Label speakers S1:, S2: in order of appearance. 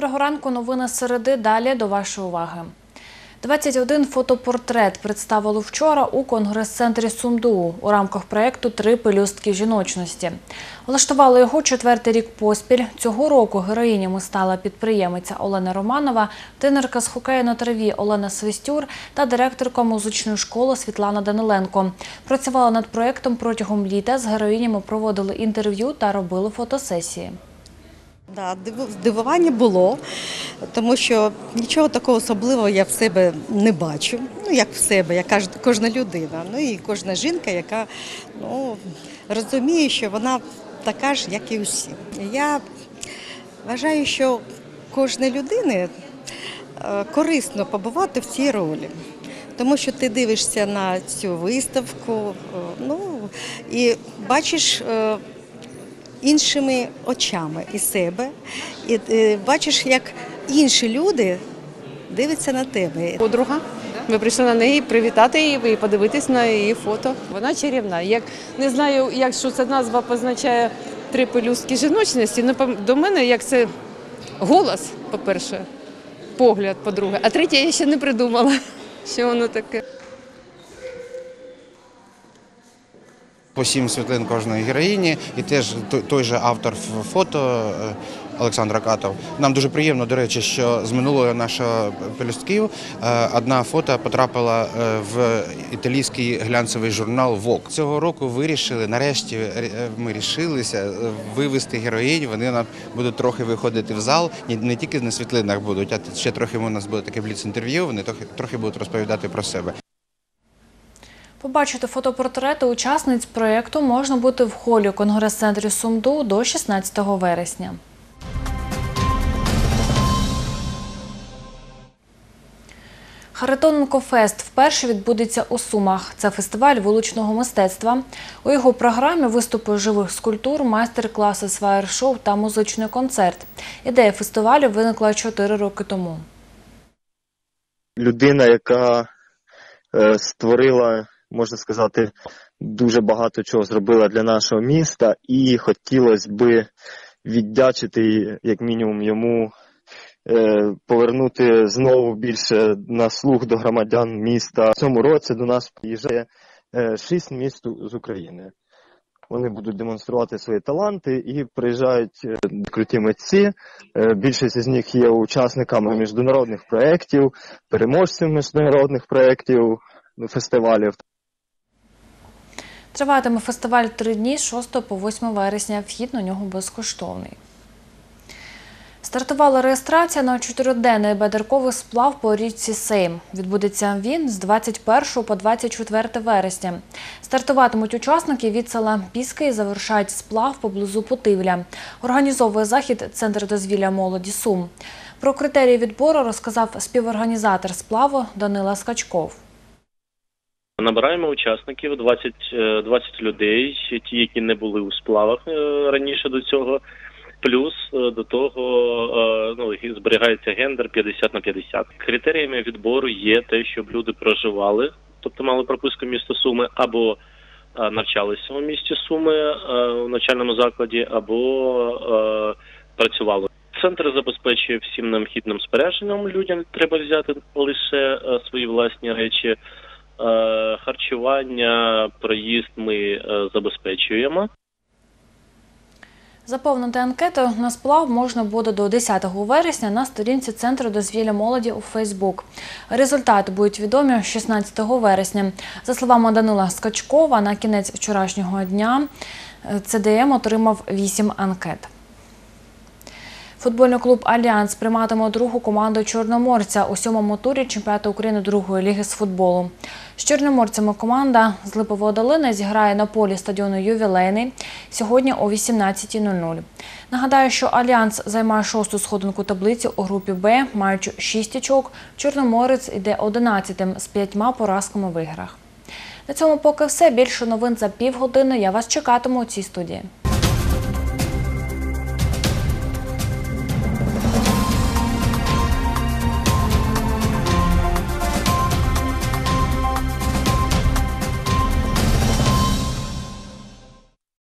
S1: Доброго ранку. Новини середи. Далі до вашої уваги. 21 фотопортрет представили вчора у конгрес-центрі СумДУ у рамках проєкту Три пелюстки жіночності. Влаштували його четвертий рік поспіль. Цього року героїнями стала підприємиця Олена Романова, тренерка з хокею на траві Олена Свистюр та директорка музичної школи Світлана Даниленко. Працювали над проєктом протягом літа. З героїнями проводили інтерв'ю та робили фотосесії.
S2: Да, здивування було, тому що нічого такого особливого я в себе не бачу. Ну, як в себе, як кожна людина. Ну і кожна жінка, яка ну, розуміє, що вона така ж, як і усі. Я вважаю, що кожній людини е, корисно побувати в цій ролі. Тому що ти дивишся на цю виставку, е, ну і бачиш е, іншими очами і себе, і е, бачиш, як інші люди дивляться на тебе.
S3: Подруга. Ми прийшли на неї привітати її і подивитись на її фото. Вона чарівна. Як не знаю, як що ця назва позначає три пелюстки жіночності. Ну пом- до мене як це голос, по-перше, погляд, по-друге. А третє я ще не придумала, що воно таке.
S4: По сім світлин кожної героїні, і теж той- же автор фото е, Олександр Акатов. Нам дуже приємно, до речі, що з минулого нашого пелюстків е, одна фото потрапила е, в італійський глянцевий журнал Vogue. Цього року вирішили, нарешті ми рішилися вивести героїнь. Вони нам будуть трохи виходити в зал. Не, тільки на світлинах будуть, а ще трохи у нас буде таке бліц-інтерв'ю. Вони трохи, трохи будуть розповідати про себе.
S1: Побачити фотопортрети учасниць проєкту можна буде в холі конгрес-центрі СумДУ до 16 вересня. Харитоненко Фест вперше відбудеться у Сумах. Це фестиваль вуличного мистецтва. У його програмі виступи живих скульптур, майстер-класи сваєр-шоу та музичний концерт. Ідея фестивалю виникла 4 роки тому.
S5: людина, яка е, створила, можна сказати, дуже багато чого зробила для нашого міста, і хотілося би віддячити, як мінімум, йому е, повернути знову більше на слух до громадян міста. В цьому році до нас приїжджає е, шість міст з України. Вони будуть демонструвати свої таланти і приїжджають е, круті митці. Більшість з них є учасниками міжнародних проєктів, переможців міжнародних проєктів, ну, фестивалів.
S1: Триватиме фестиваль три дні з 6 по 8 вересня. Вхід на нього безкоштовний. Стартувала реєстрація на чотириденний бедерковий сплав по річці Сейм. Відбудеться він з 21 по 24 вересня. Стартуватимуть учасники від села Піски і завершають сплав поблизу Путивля. Організовує захід Центр дозвілля молоді Сум. Про критерії відбору розказав співорганізатор сплаву Данила Скачков.
S6: Набираємо учасників 20, е, 20 людей, ті, які не були у сплавах е, раніше до цього. Плюс е, до того е, ну, зберігається гендер 50 на 50. Критеріями відбору є те, щоб люди проживали, тобто мали прописку місто Суми, або е, навчалися у місті Суми е, у навчальному закладі, або е, працювали. Центр забезпечує всім необхідним спорядженням. Людям треба взяти лише е, свої власні речі. Е, Харчування, проїзд ми е, забезпечуємо.
S1: Заповнити анкету на сплав можна буде до 10 вересня на сторінці Центру дозвілля молоді у Фейсбук. Результати будуть відомі 16 вересня. За словами Данила Скачкова, на кінець вчорашнього дня е, ЦДМ отримав 8 анкет. Футбольний клуб Альянс прийматиме другу команду Чорноморця у сьомому турі чемпіонату України другої ліги з футболу. З чорноморцями команда з Липової долини зіграє на полі стадіону Ювілейний сьогодні о 18.00. Нагадаю, що Альянс займає шосту сходинку таблиці у групі Б, маючи 6 очок. Чорноморець йде 11-тим з п'ятьма поразками в іграх. На цьому поки все. Більше новин за півгодини. Я вас чекатиму у цій студії.